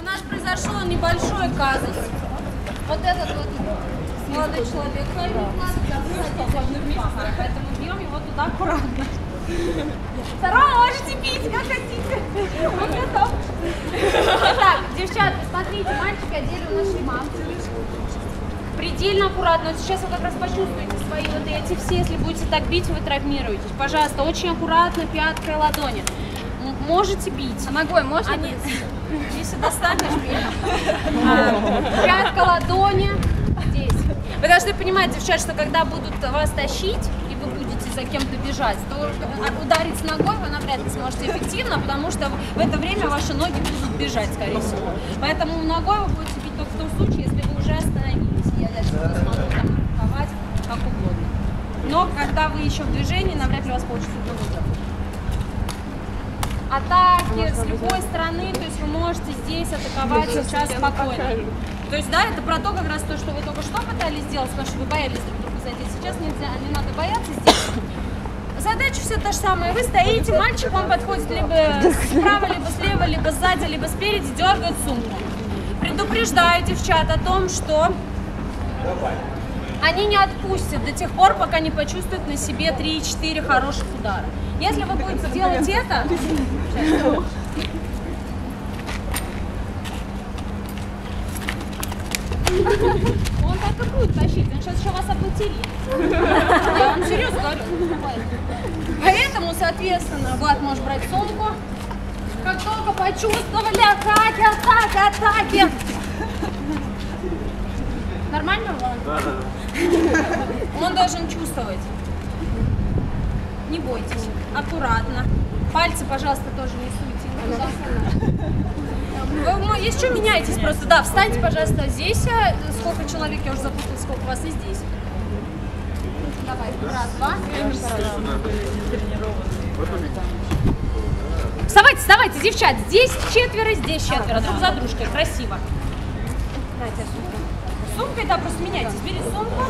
У нас произошел небольшой казус. Вот этот вот молодой человек ходит поэтому бьем его туда аккуратно. Второго можете бить, как хотите. Он готов. Итак, девчата, смотрите, мальчики одели у нас шейман. Предельно аккуратно. Сейчас вы как раз почувствуете свои вот эти все. Если будете так бить, вы травмируетесь. Пожалуйста, очень аккуратно, пяткой ладони. Можете бить. А ногой можно Они- бить? Если достанешь меня. А, Пятка ладони здесь. Вы должны понимать, девчат, что когда будут вас тащить, и вы будете за кем-то бежать, то ударить ногой вы навряд ли сможете эффективно, потому что в это время ваши ноги будут бежать, скорее всего. Поэтому ногой вы будете бить только в том случае, если вы уже остановились. Я дальше не смогу там атаковать как угодно. Но когда вы еще в движении, навряд ли у вас получится это удар атаки с любой стороны, то есть вы можете здесь атаковать сейчас спокойно. То есть, да, это про то, как раз то, что вы только что пытались сделать, потому что вы боялись друг друга задеть. Сейчас нельзя, не надо бояться здесь. Задача все та же самая. Вы стоите, мальчик вам подходит либо справа, либо слева, либо сзади, либо спереди, дергает сумку. Предупреждаю девчат о том, что они не отпустят до тех пор, пока не почувствуют на себе 3-4 хороших удара. Если вы будете делать это... Он так и будет тащить, он сейчас еще вас обматерит. Я вам серьезно говорю. Поэтому, соответственно, Влад может брать сумку. Как только почувствовали атаки, атаки, атаки. Нормально, Влад? Да, да. Он должен чувствовать. Не бойтесь, аккуратно. Пальцы, пожалуйста, тоже не суйте. Вы, что, меняйтесь просто. Да, встаньте, пожалуйста, здесь. а, Сколько человек, я уже запутала, сколько вас и здесь. Давай, раз, два. Вставайте, вставайте, девчат. Здесь четверо, здесь четверо. Друг за дружкой. Красиво. Сумку. Сумкой, да, просто меняйтесь. Бери сумку.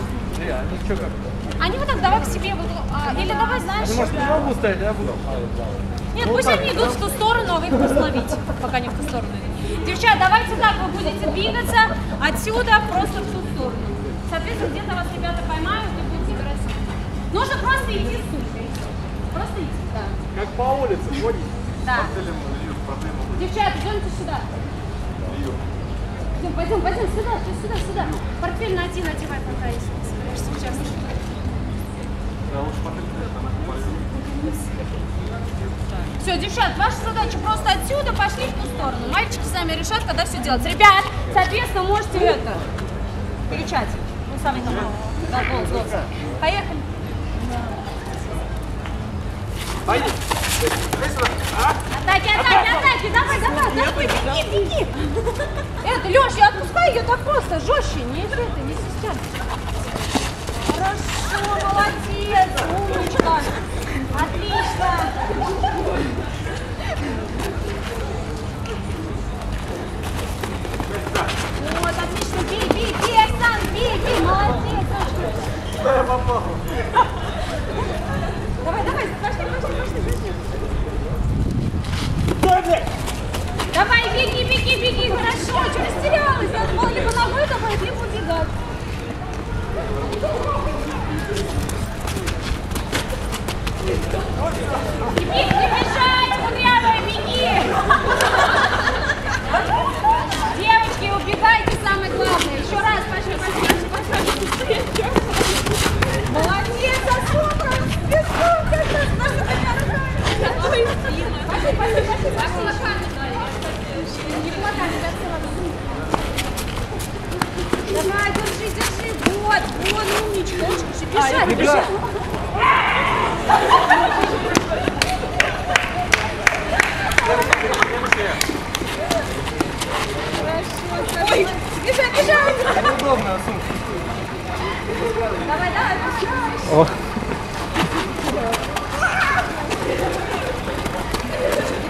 Они вот так давай к себе. вот, а, или давай, знаешь... Может, не могу стоять, я буду. Нет, пусть они идут в ту сторону, а вы их пословите, пока не в ту сторону. идут. Девчат, давайте так, вы будете двигаться отсюда просто в ту сторону. Соответственно, где-то вас ребята поймают и будут забирать сумку. Нужно просто идти с сумкой. Просто идти, да. Как по улице ходить. Да. Девчата, идемте сюда. Идем, пойдем, пойдем сюда, сюда, сюда. Портфель на один одевай, пока если не собираешься участвовать. Все, девчат, ваша задача просто отсюда пошли в ту сторону. Мальчики сами решат, когда все делать. Ребят, соответственно, можете это кричать. Ну, самый там. Да, голос, голос. Поехали. Атаки, атаки, атаки, давай, давай, давай, беги, беги. Это, Леш, я отпускаю ее так просто, жестче, не это, не сейчас. Хорошо, молодец, умничка. Отлично. Вот, отлично, бей, бей, бей, Оксан, бей, бей, молодец. Давай, давай, пошли, пошли, пошли, пошли. Давай, беги, беги, хорошо, что растерялась? Надо было либо ногой давать, либо убегать. Беги, не кудрявая, беги! Девочки, убегайте, самое главное. Еще раз, пошли, пошли, пошли, пошли. Молодец, Асура! Бегом, как раз наша такая Ой, Пошли, пошли, пошли, пошли. Не кулаками, да, все равно. Давай, держи, держи. Вот, вот, умничка, Хорошо, Ой, бежать, бежать. Неудобная сумка. Давай, давай, пошли. О.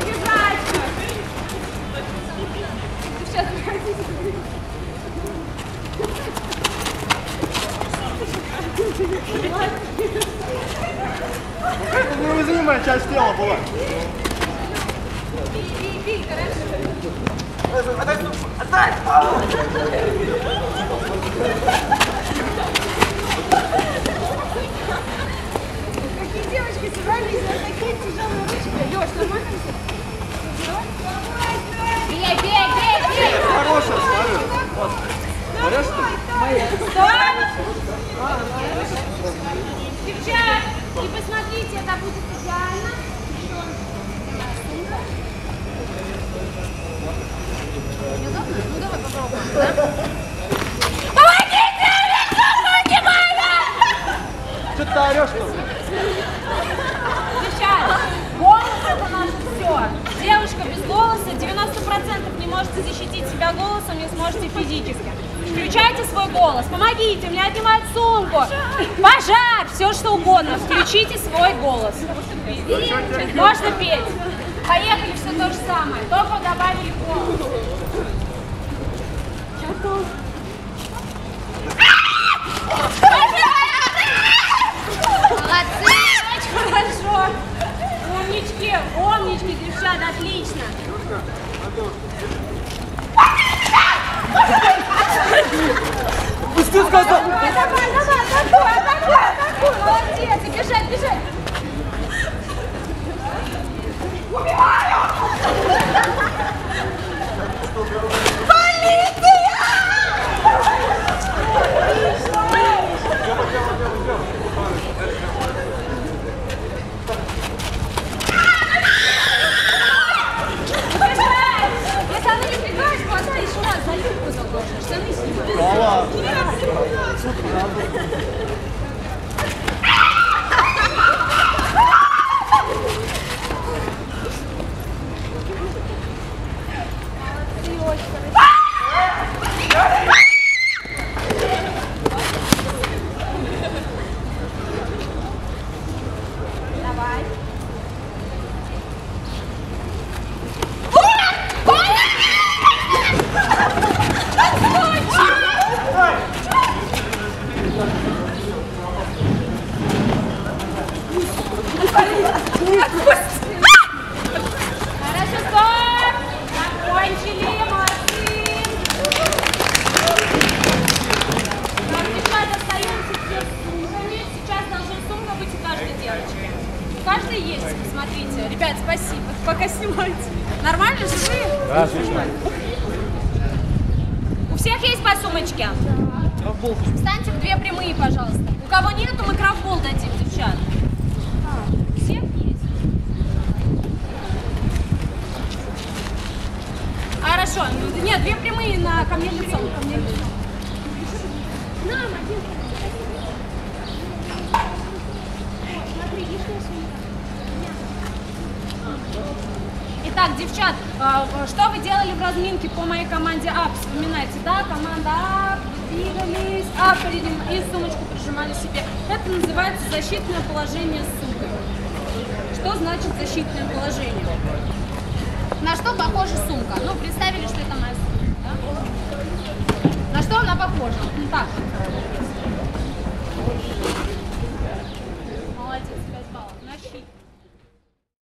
Бежать. Сейчас, выходите. Это неуязвимая часть тела была. Бей, бей, бей, хорошо. Какие девочки собрались на такие тяжелые ручки. Леш, нормально все? Бей, бей, бей, бей! Хорошая, смотри. Вот. Смотришь, что ли? Девчат, и это будет идеально. Неудобно? Ну давай попробуем, да? Помогите! Руки мои! Что ты орешь что Девчат, голос это наше все. Девушка без голоса 90% не можете защитить себя голосом, не сможете физически. Включайте свой голос, помогите, мне отнимают сумку, пожар, все что угодно. Включите свой голос. Можно петь. Поехали, все то же самое, только добавили голос. Молодцы, очень хорошо. Умнички, умнички, девчат, отлично. Пусти, сказал. Давай, давай, давай, атакуй, атакуй, атакуй. Молодец, бежать, бежать. Бежать! Если она не пригает, хватай еще раз за юбку заложишь, штаны снимай. Давай. Хорошо, стоп! Закончили, молодцы! Так, девчата, остаемся все с сумками. Сейчас должна сумка быть у каждой девочки. У каждой есть, смотрите. Ребят, спасибо. Пока снимайте. Нормально, живые? Да, смешно. У всех есть по сумочке? Встаньте в две прямые, пожалуйста. У кого нету, мы крафтбол дадим, девчат. У всех есть? Хорошо. Ну, Нет, две прямые на ко мне лицом. Ко мне лицом. На, один. Смотри, лишняя сумка. Итак, девчат, э, что вы делали в разминке по моей команде АП? Вспоминайте, да? Команда АП, двигались, АП, и сумочку прижимали себе. Это называется защитное положение с сумкой. Что значит защитное положение? На что похожа сумка? Ну, представили, что это моя сумка, да? На что она похожа? Ну, так.